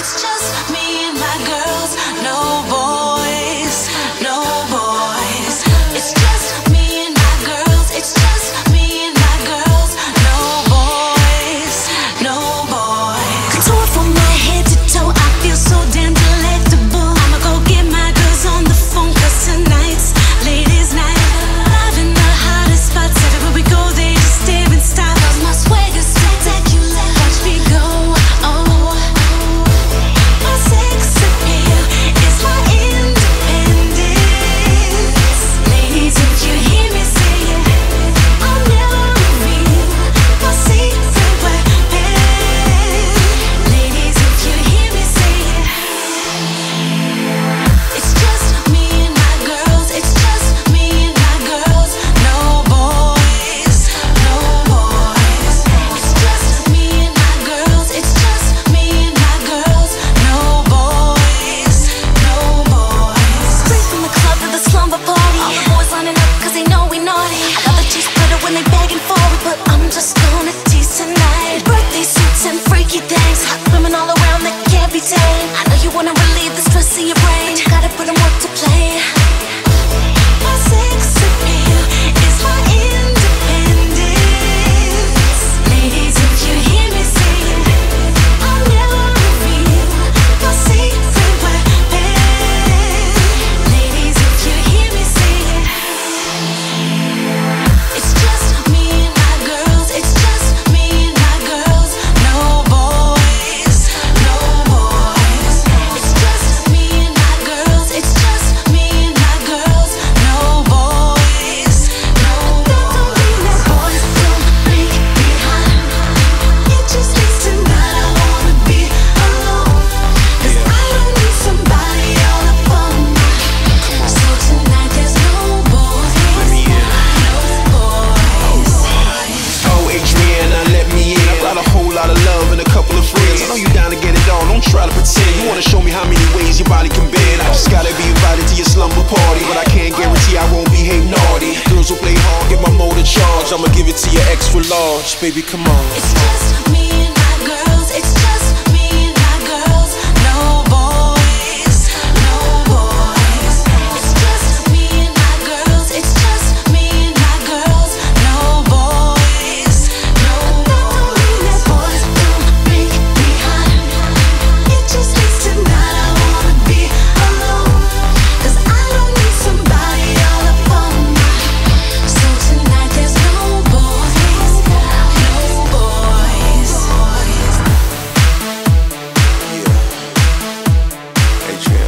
It's just me and see your brain. pretend. You wanna show me how many ways your body can bend. I just gotta be invited to your slumber party But I can't guarantee I won't behave naughty. Girls will play hard, get my motor charged. I'ma give it to your extra large, baby, come on. It's just me They trick.